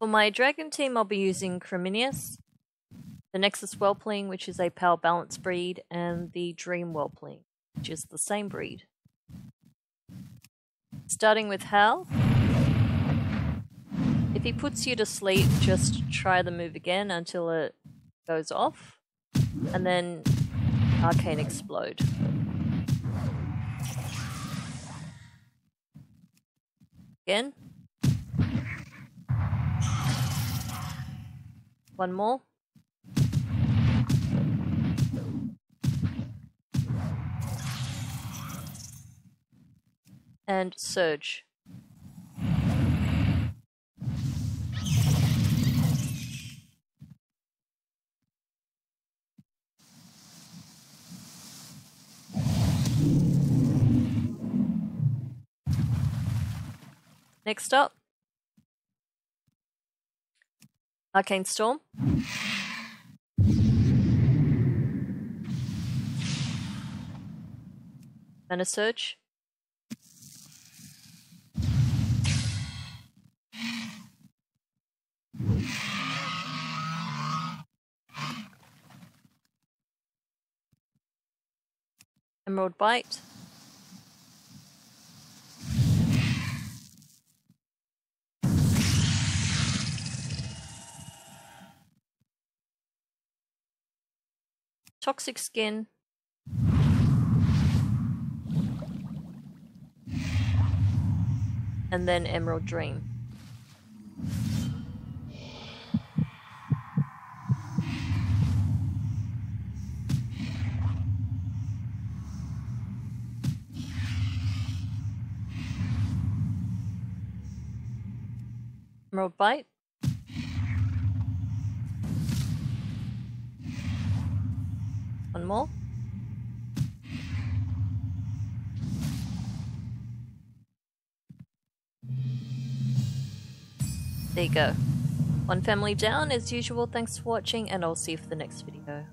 For my dragon team, I'll be using Chrominius, the Nexus Whelpling, which is a power balance breed, and the Dream Whelpling, which is the same breed. Starting with Hal. If he puts you to sleep, just try the move again until it goes off, and then Arcane Explode. Again. One more. And Surge. Next up, Arcane Storm. Mana Surge. Emerald Bite. Toxic Skin. And then Emerald Dream. Emerald Bite. One more. There you go. One family down as usual. Thanks for watching and I'll see you for the next video.